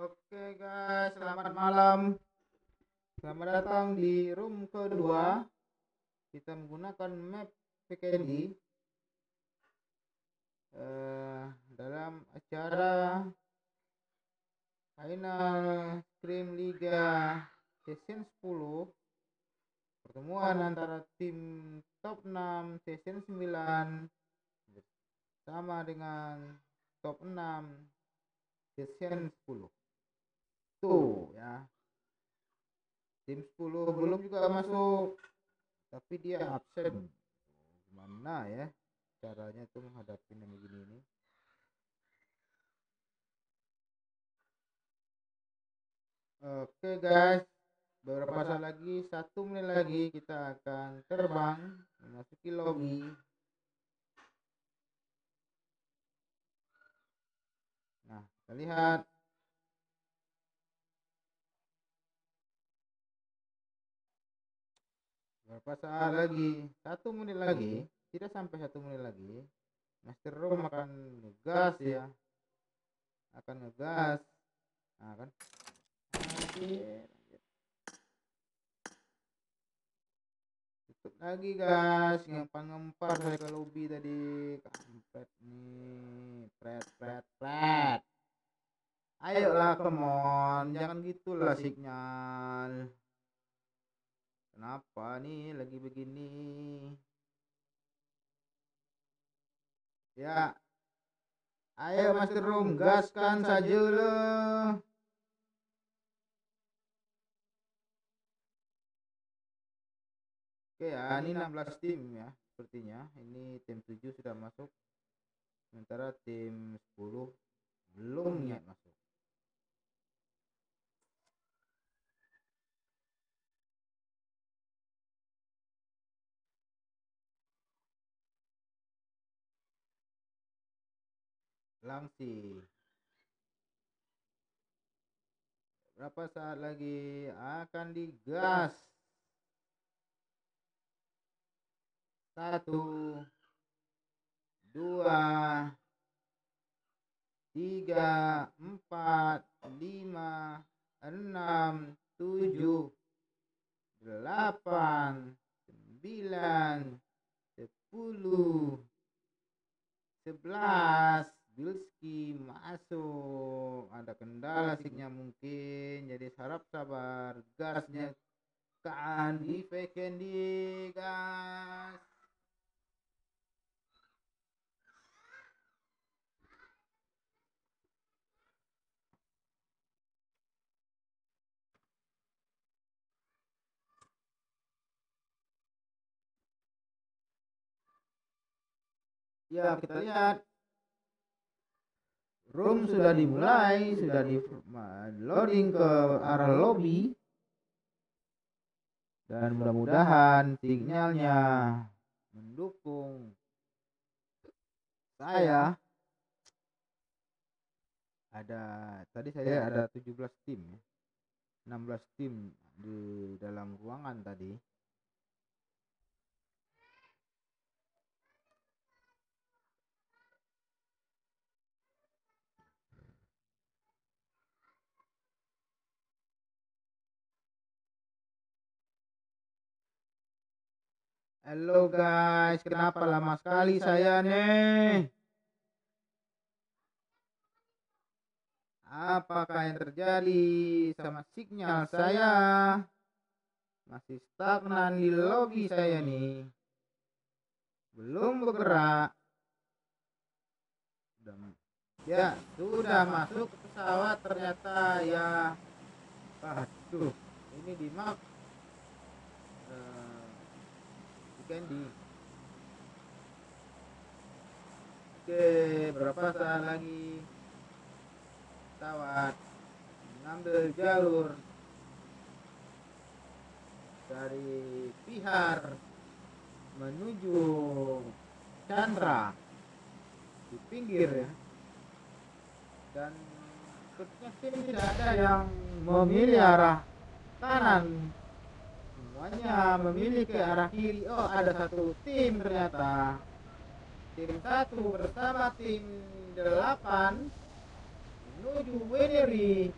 Oke guys, selamat malam. Selamat datang di room kedua. Kita menggunakan map PKND eh, dalam acara final Scream Liga Season 10 pertemuan antara tim top 6 season 9 sama dengan top 6 season 10 tuh ya. Tim 10 belum juga masuk. tapi dia absen. Gimana ya caranya tuh menghadapi yang begini ini? Oke guys. Beberapa saat lagi satu menit lagi kita akan terbang memasuki lobby nah kita lihat beberapa saat lagi? Satu menit lagi. Tidak sampai satu menit lagi. Master Room akan ngegas ya. Akan ngegas. Nah kan? Anjir, tutup lagi guys. Ngempar ngempar saya ke lobby tadi. Kampret nih. Pret pret pret. Ayolah come on. Jangan gitulah signal kenapa nih lagi begini ya ayo master room gaskan saja loh Oke ya, ini 16 tim ya sepertinya. Ini tim 7 sudah masuk. Sementara tim 10 belum niat masuk. Langsi. Berapa saat lagi? Akan digas? Satu, dua, tiga, empat, lima, enam, tujuh, delapan, sembilan, sepuluh, sebelas. Bilski masuk. Ada kendala signya mungkin. Jadi harap sabar. Gasnya kan di Vekendi gas. Ya, kita lihat room sudah dimulai, sudah di loading ke arah lobby. Dan mudah-mudahan sinyalnya mendukung saya. Ada tadi saya ada 17 tim ya. 16 tim di dalam ruangan tadi. Halo guys, kenapa lama sekali saya nih? Apakah yang terjadi sama sinyal saya? Masih stagnan di lobby saya nih. Belum bergerak. Ya, sudah masuk pesawat ternyata ya. Aduh, ini di map Candy oke berapa saat lagi? Pesawat mengambil jalur dari Pihar menuju Chandra. Di pinggir ya. Dan sepertinya tidak ada yang memilih arah kanan semuanya memilih ke arah kiri. Oh ada satu tim ternyata. Tim satu bersama tim delapan menuju Wenery.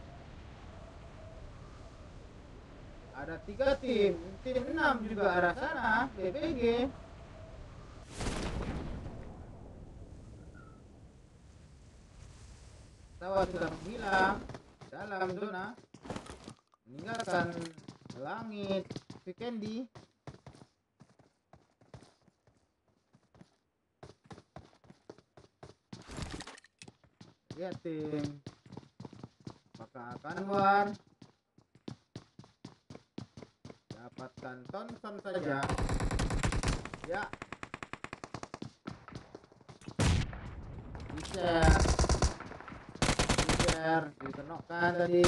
Ada tiga tim. Tim enam juga arah sana BPG pesawat sudah menghilang. Dalam zona meninggalkan langit. Vikendi lihat tim. Apakah akan war dapatkan Thompson saja. Ya. Share share dikenokkan tadi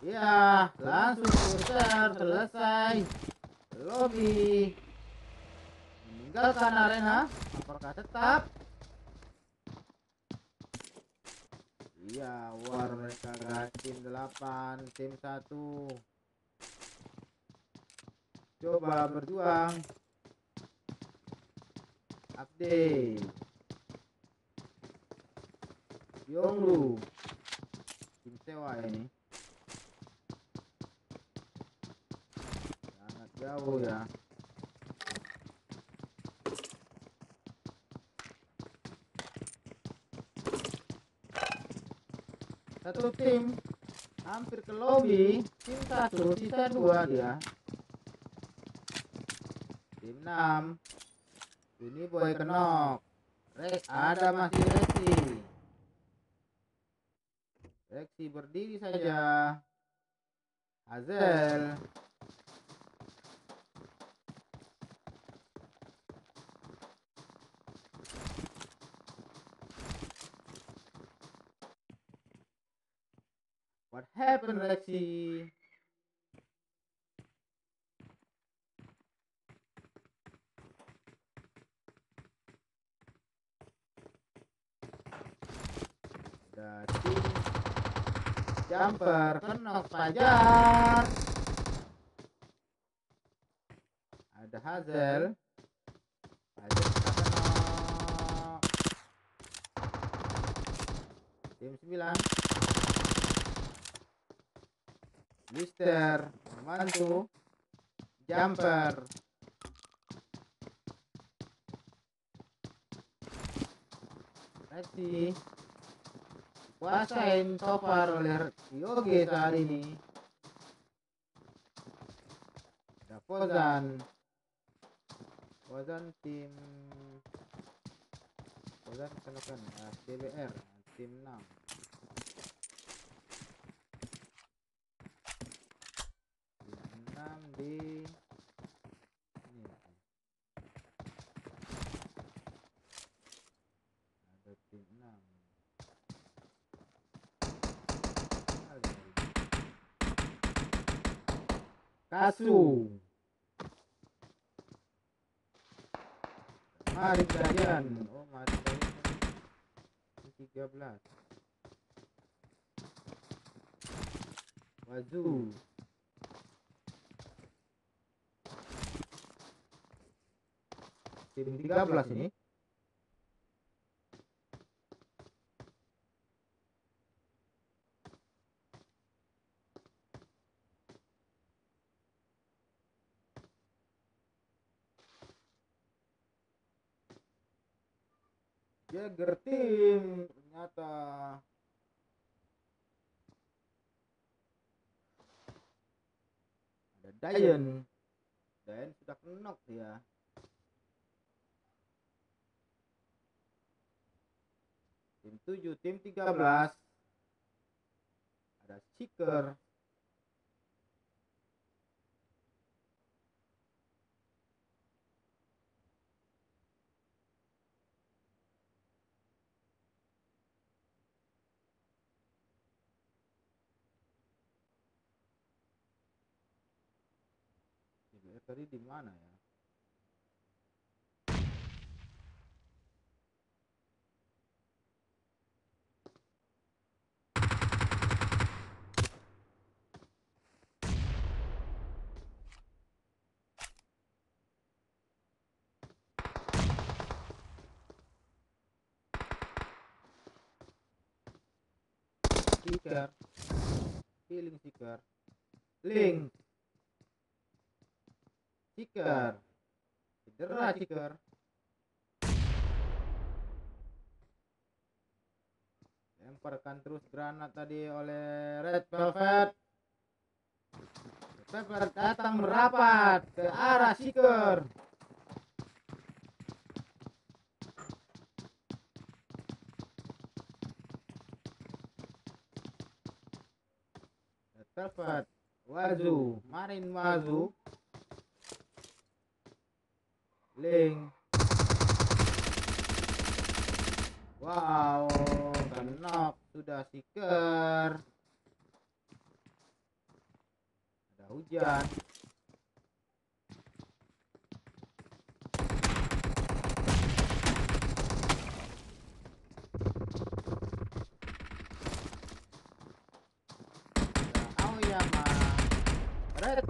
ya langsung share selesai. Lobby. Meninggalkan arena. Apakah tetap? Iya war mereka guys tim 8 tim 1 coba berjuang. Update. Yonglu tim sewa ini jauh ya. Satu tim hampir ke lobby tim satu sisa dua dia. Tim enam ini boy kenok. Rex ada masih Rexi Rexi berdiri saja. Hazel Rexy? Ada tim jumper kenok fajar. Ada Hazel. Kena. Tim 9 Mister membantu jumper. Rexy kuasain so far oleh Yogi saat ini. Ada Fozan Fozan tim Fozan kenakan uh, DBR tim 6 enam di ini ada tim enam. Kasu. Mari kalian oh mari kalian tiga belas tim 13 ini. Jagger tim ternyata. Ada Dayan. Dayan sudah kenok tim 7 tim 13 ada DBR tadi di mana ya seeker healing seeker link. Ciker cedera Ciker lemparkan terus granat tadi oleh Red Velvet. Velvet datang merapat ke arah Ciker Velvet Wazu. Marin Wazu. Link Wow Kenok sudah siker. Ada hujan Ada Aoyama Waduh,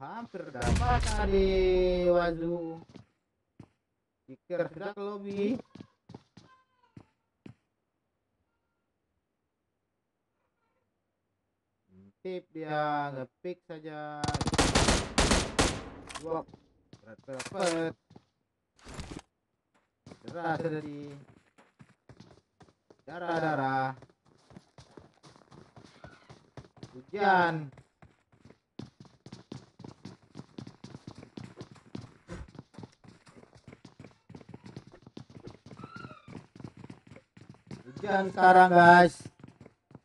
hampir dapat tadi Wazu. Stiker sudah ke lobby. Tip dia ngepick saja. Wow, berat berat. Darah tadi. Darah darah. Hujan. Hujan sekarang guys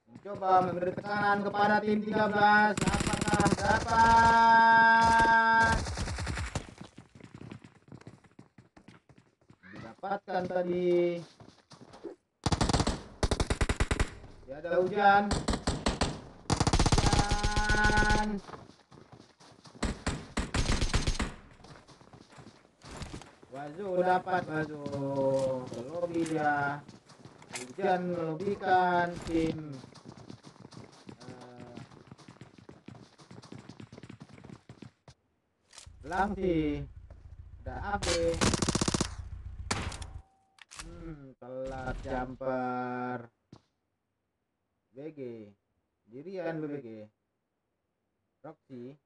Mencoba memberi tekanan kepada tim 13 Apakah dapat Didapatkan tadi Ya ada hujan. Hujan. Wazu dapat Wazu Ke lobby dia. Hujan melebihkan tim. Uh, Langsi ada AB hmm, telat jumper BG dirian BG Roxy.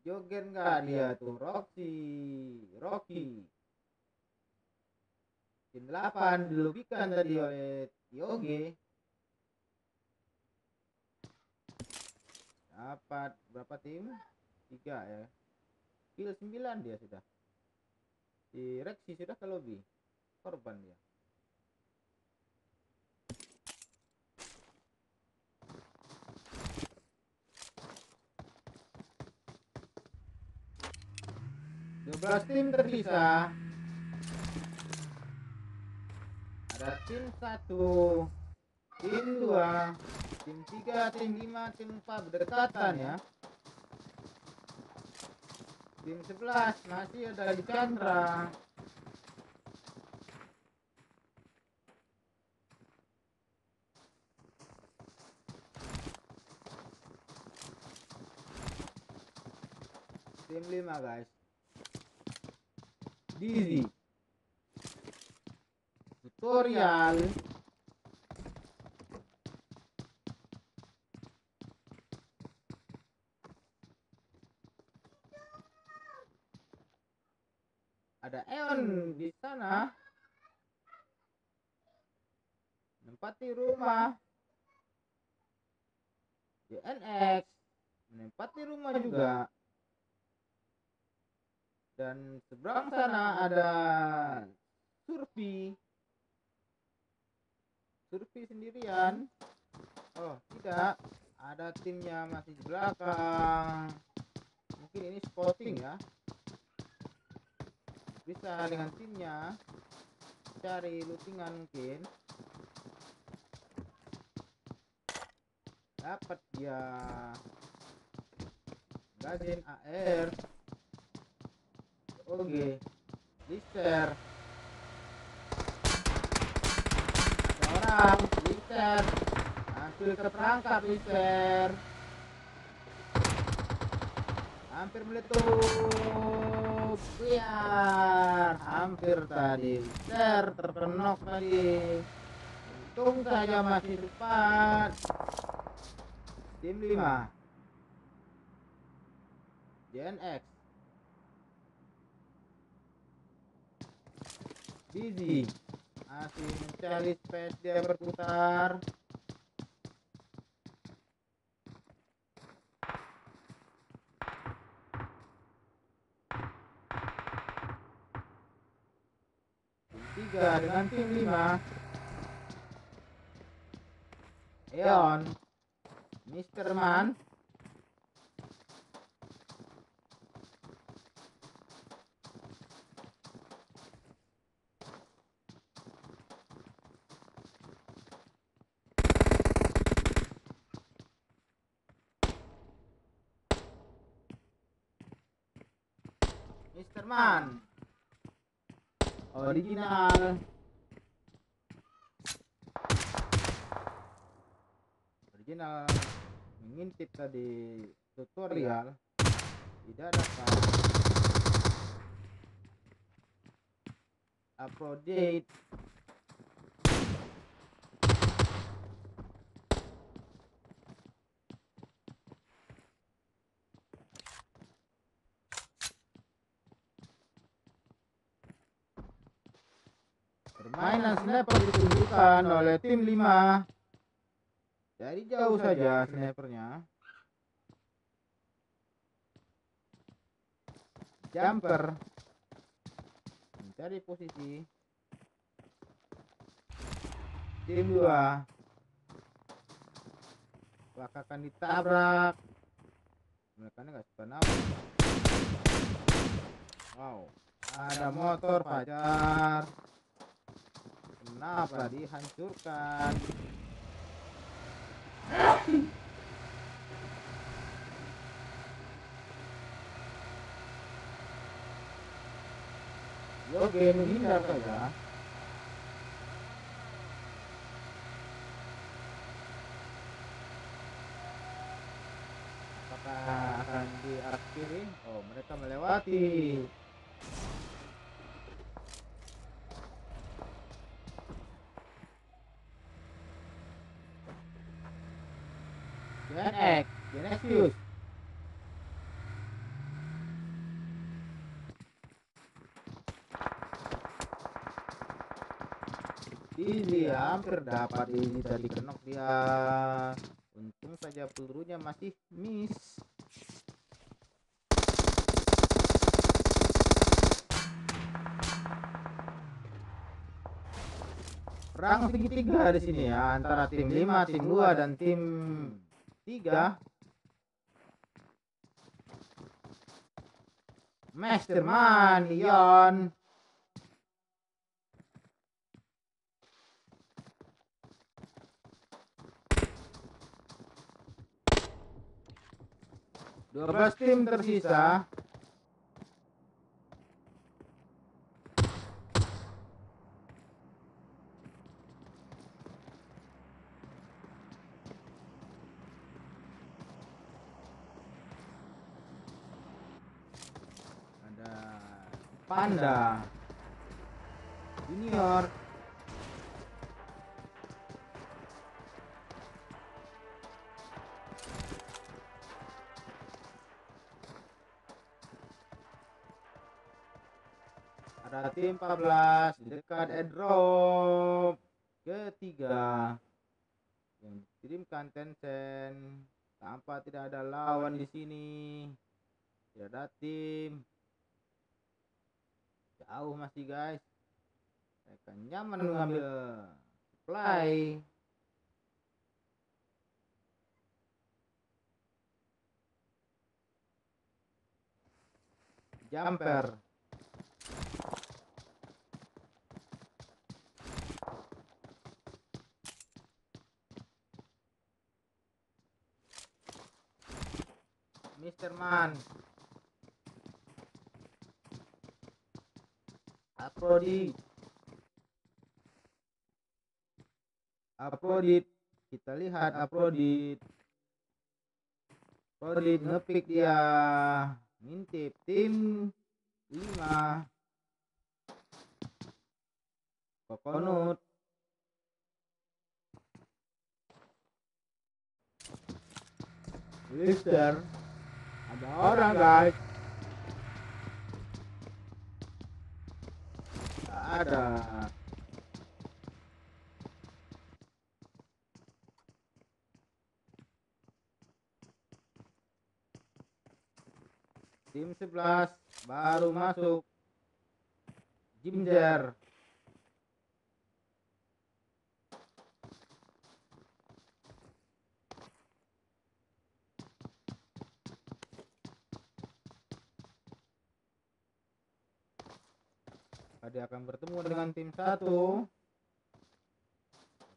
Joget nggak dia tuh? Roxy. Rocky tim 8 dilebihkan tadi oleh Yoge dapat berapa tim? Tiga ya. Kill 9 dia sudah si Rexy sudah ke lobby korban dia. Belas tim terpisah. Ada tim satu tim dua tim tiga tim lima tim empat berdekatan ya tim sebelas masih ada di Chandra tim lima guys. Dizzy tutorial ada Eon di sana menempati rumah. DNX menempati rumah juga. Dan seberang sana ada Surfi. Surfi sendirian. Oh tidak. Ada timnya masih di belakang. Mungkin ini spotting ya. Bisa dengan timnya. Cari lootingan mungkin dapat dia. Gazin AR oke. Lister. Ada orang hampir terperangkap lister. Hampir meletup. Biar hampir tadi ter terkenok tadi untung saja masih cepat tim 5 JNX Busy masih mencari space dia berputar. Tiga dengan tim lima. Eon Mister Man. Mister Man. Original original mengintip tadi tutorial tidak dapat update Permainan sniper ditunjukkan oleh tim 5. Dari jauh saja snipernya. Jumper. Mencari posisi. Tim 2. Apakah akan ditabrak? Mereka nggak suka nabrak. Wow, ada motor pacar. Kenapa dihancurkan? Game menghindar saja. Apakah akan diakhiri? Oh, mereka melewati. hampir dapat ini tadi kenok dia. Untung saja pelurunya masih miss. Perang segitiga di sini ya antara tim lima, tim dua dan tim 3 Mastermind Ion. 12 tim tersisa. Ada Panda. Junior. Ada tim 14 di dekat airdrop ketiga. Yang dikirimkan Tencent. Tanpa tidak ada lawan di sini. Tidak ada tim. Jauh masih guys. Mereka nyaman mengambil supply. jumper Mr. Man. Uploading Uploaded Kita lihat uploaded Uploaded ngepick dia. Ngintip tim lima. Kokonut. Lister ada orang guys. Ada. Tim 11 baru masuk. Jimjer Dia akan bertemu dengan tim satu.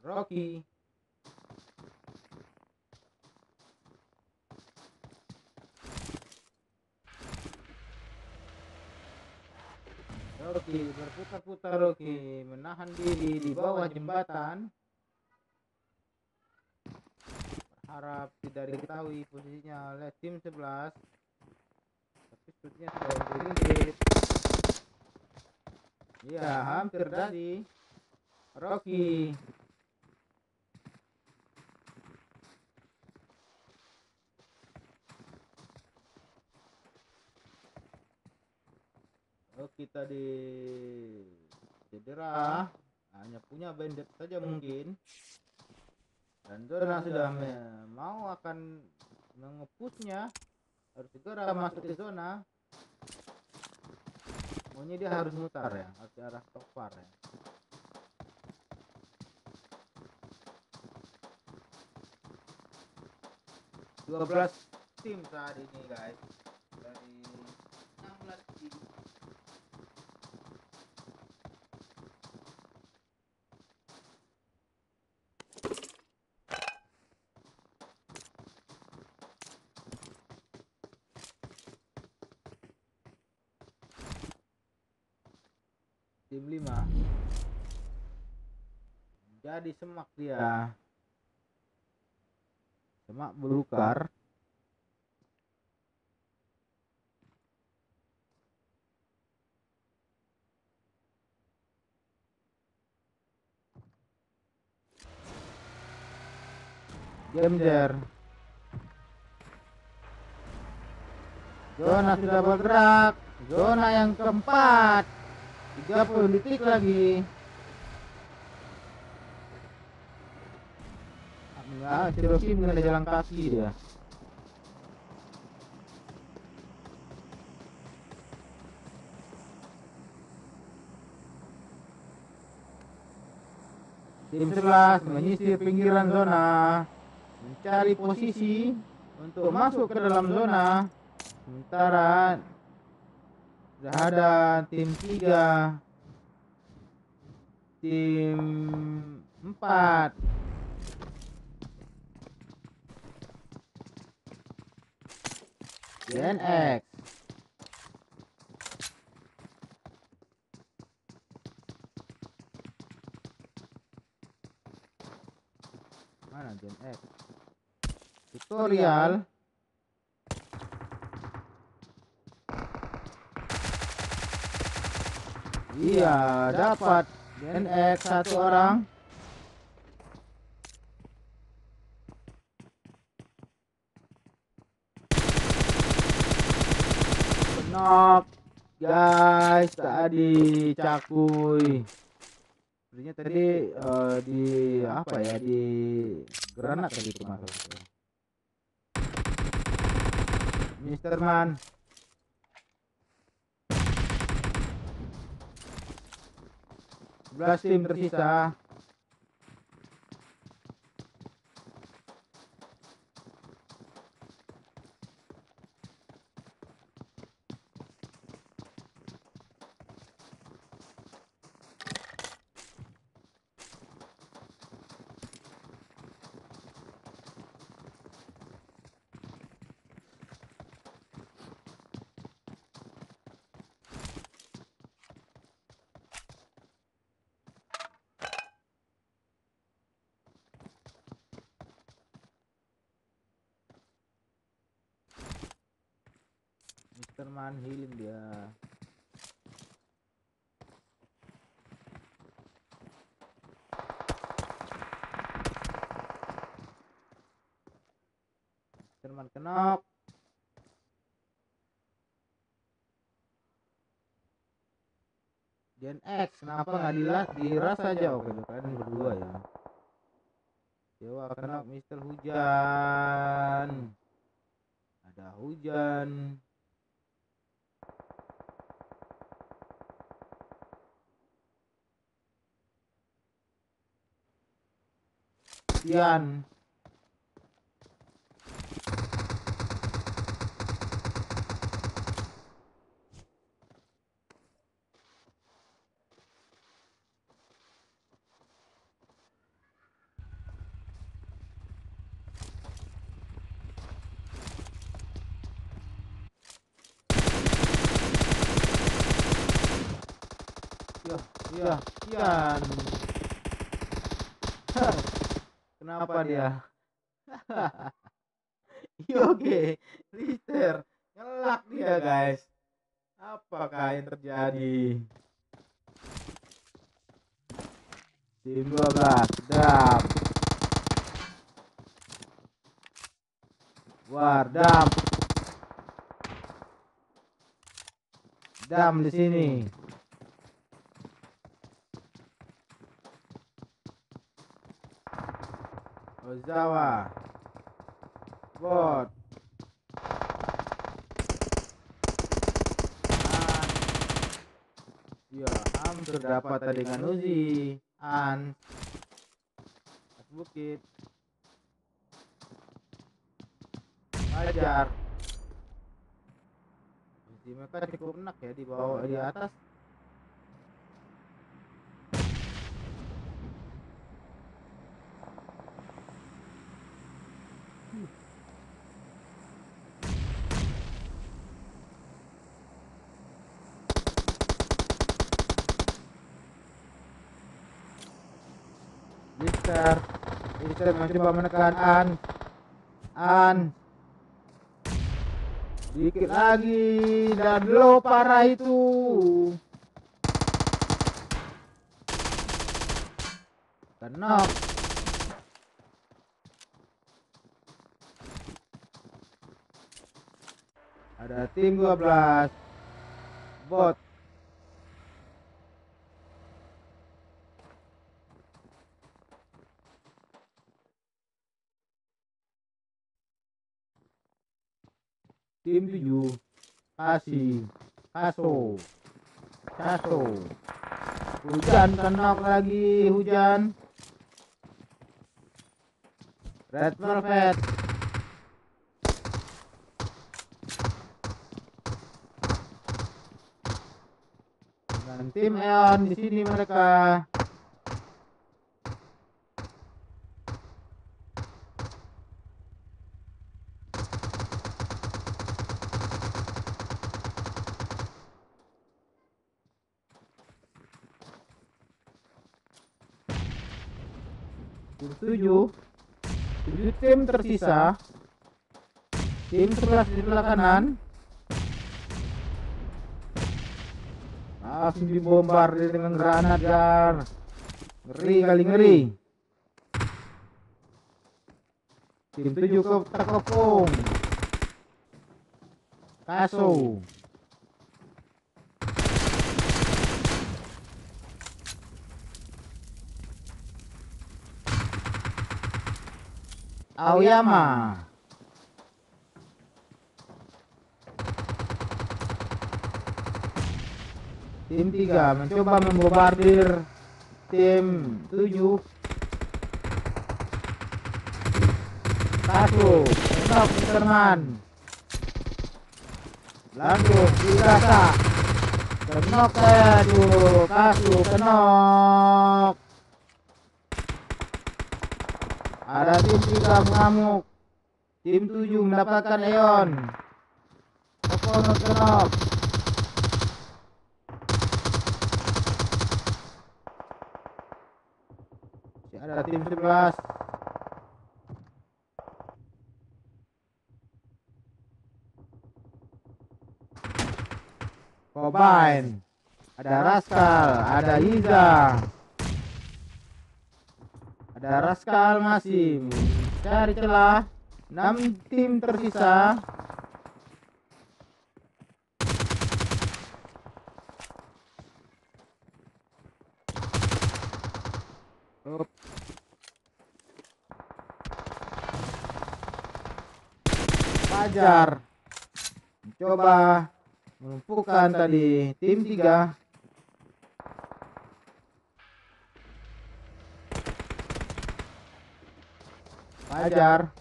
Rocky. Rocky berputar-putar. Rocky menahan diri di bawah jembatan. Berharap tidak diketahui posisinya oleh tim 11 tapi sepertinya sudah beringgit ya hampir tadi Rocky. Rocky. Tadi cedera. Hanya punya bandit saja mungkin. Dan Zona sudah mau akan mengepusnya harus segera masuk ke zona maunya dia harus mutar ya harus arah topar ya. Dua belas tim saat ini guys dari 16 tim tim 5 jadi semak dia. Semak belukar. Gemjer Zona sudah bergerak Zona yang keempat. 30 detik lagi Enggak, si Rocky mengenai jalan kaki dia. Tim 11 menyisir pinggiran zona Mencari posisi Untuk masuk ke dalam zona. Sementara Sudah ada tim 3 Tim 4 GNX Mana GNX Tutorial. Iya, dapat GNX satu orang. Knock guys tadi cakui. Sebenarnya tadi eh, di apa ya di granat tadi itu masuk. Mister Man. Sebelas tim tersisa. kelamaan healing dia. Jerman kenok Gen X kenapa nggak dilas diras saja oke okay, ya Sian kenapa dia? Yoge Lister ngelak dia guys. apakah yang terjadi? Tim 12 dam. War dam. Dam di sini Ozawa. Bot An. Ya hampir dapat tadi dengan Uzi. An. Mas Bukit. Fajar Uzi mereka cukup enak ya di bawah di atas Mister Mister mencoba menekan. An. An. Dikit lagi. Dan lo parah itu. Kenok Ada tim 12 Bot tim 7 kasih. Kaso. Kaso. Hujan kenok lagi hujan. Red velvet. Dengan tim Eon di sini mereka 7 7 tim tersisa. Tim 11 di sebelah kanan. Langsung dibombardir dengan granat gar. Ngeri kali ngeri. Tim 7 ke terkepung. Kaso Aoyama. Tim 3 mencoba membombardir tim 7. Satu, stop Superman. Lanjut, dirasa. Kenok saya tuh, kasu kenok. Ada tim 3 mengamuk. Tim 7 mendapatkan Eon. Okonot kenok. Masih ada tim 11. Combine. Ada Raskal, ada Iza. Ada Raskal masih cari celah 6 tim tersisa. Up. Fajar coba melumpuhkan tadi tim 3 Fajar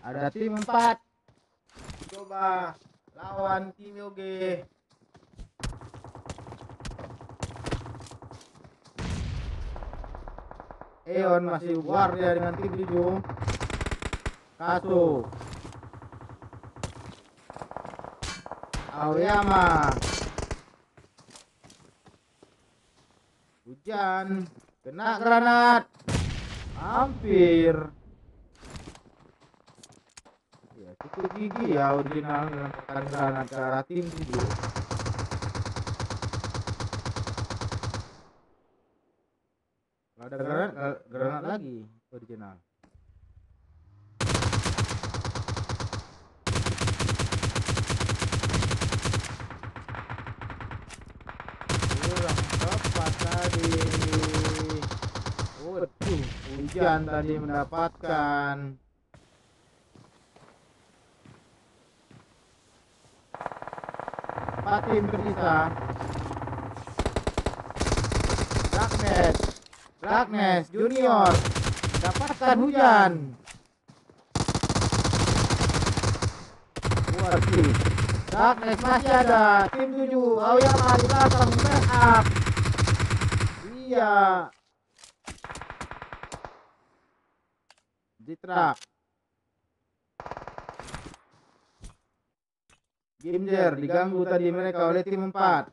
ada tim 4 coba lawan tim Yoge. Eon masih war ya dengan tim 7 Kasu Aoyama Hujan Kena granat. Hampir. Ya cukup gigi ya original melemparkan granat ke arah tim 7 Kalau ada granat, granat lagi original. Kurang tepat tadi. Waduh, hujan tadi mendapatkan. Empat tim tersisa. Darknet Darkness Junior dapatkan hujan. Waduh. Darkness masih ada. Tim 7 Aoyama di belakang backup. Iya. Jitra. Gimjer diganggu tadi mereka oleh tim 4.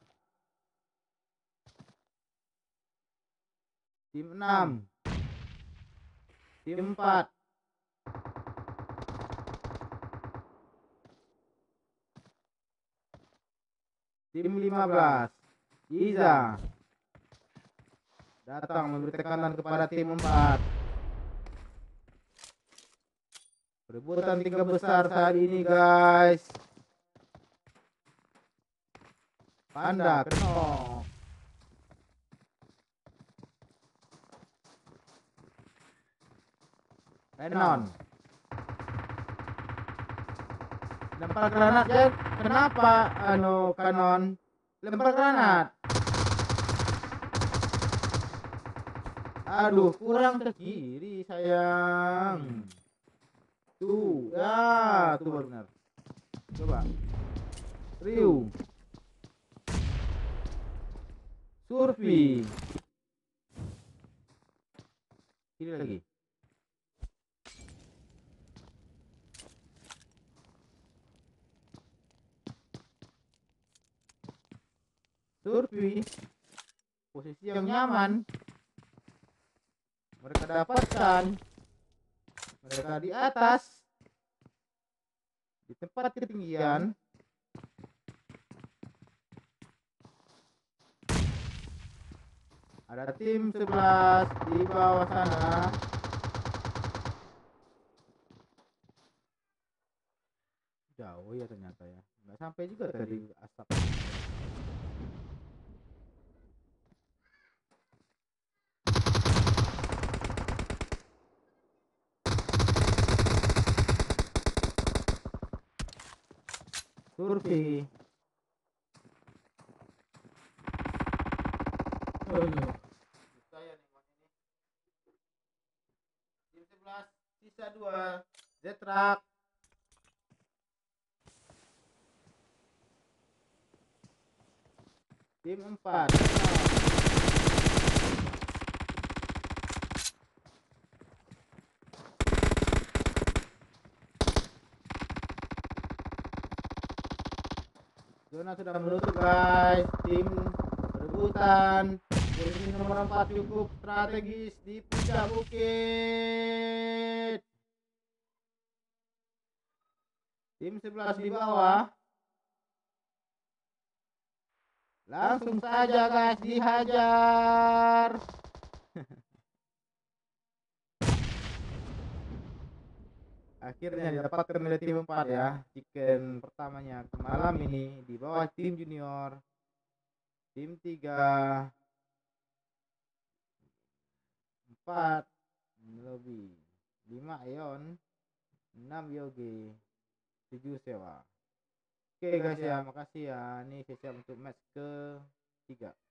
tim 6 tim 4 tim 15 Iza datang memberi tekanan kepada tim 4 perebutan tiga besar saat ini guys Panda kenok Renon. Lempar granat ya. Kenapa anu kanon lempar granat? Aduh, kurang ke kiri sayang. Tuh, ya, tuh benar. Coba. Riu. Surfi. Kiri lagi. Survei posisi yang nyaman mereka dapatkan. Mereka di atas. Di tempat ketinggian. Ada tim 11 di bawah sana. Jauh ya ternyata ya. Nggak sampai juga tadi. asap Turki. Saya nih ini. Tim 11 sisa 2 Zetrak Tim 4 Zona sudah menutup guys. Tim berebutan. Posisi nomor 4 cukup strategis di puncak bukit. Tim 11 di bawah. Langsung saja guys dihajar. Akhirnya didapatkan oleh tim 4 ya. Chicken pertamanya malam ini di bawah tim junior. Tim 3 4 lebih 5 ion 6 yogi 7 sewa. Oke guys ya makasih ya. Ini siap untuk match ke 3